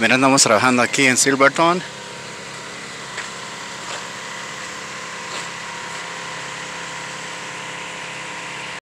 Mira, andamos trabajando aquí en Silverton.